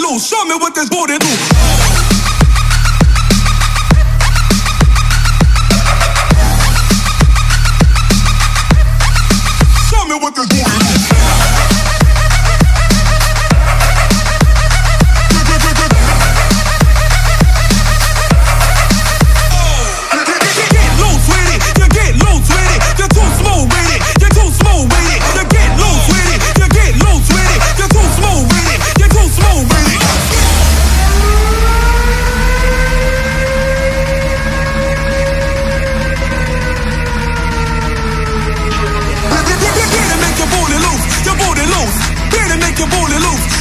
loose. Show me what this booty do. Show me what this booty. your booty loose.